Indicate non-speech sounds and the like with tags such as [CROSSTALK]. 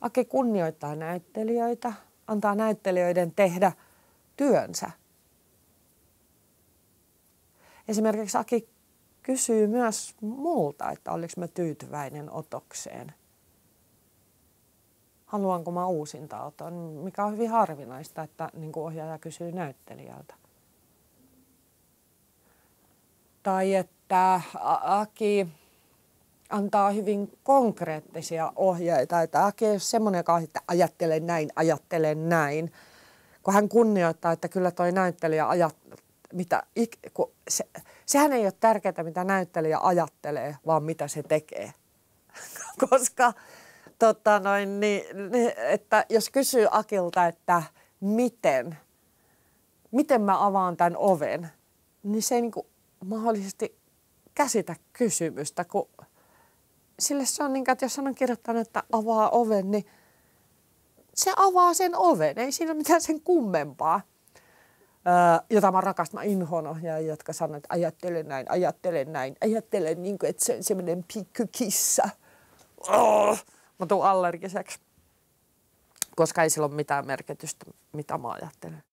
Aki kunnioittaa näyttelijöitä, antaa näyttelijöiden tehdä työnsä. Esimerkiksi Aki kysyy myös multa, että oliko mä tyytyväinen otokseen. Haluanko mä uusinta oton, mikä on hyvin harvinaista, että niin ohjaaja kysyy näyttelijältä. Tai että Aki antaa hyvin konkreettisia ohjeita, että Aki ei ole semmoinen, joka että ajattele näin, ajattele näin, kun hän kunnioittaa, että kyllä toi näyttelijä ajat, mitä, kun se, sehän ei ole tärkeää, mitä näyttelijä ajattelee, vaan mitä se tekee. [LAUGHS] Koska tota noin, niin, että jos kysyy Akilta, että miten, miten mä avaan tämän oven, niin se ei niin kuin mahdollisesti käsitä kysymystä, kun sille se on niin että jos sanon kirjoittanut, että avaa oven, niin se avaa sen oven, ei siinä ole mitään sen kummempaa. Öö, jota mä rakastan, mä inhoan ohjaajia, jotka sanoo, että ajattelen näin, ajattelen näin, ajattelen niin kuin, että se on semmoinen pikkukissa. Oh, mä tuun allergiseksi, koska ei sillä ole mitään merkitystä, mitä mä ajattelen.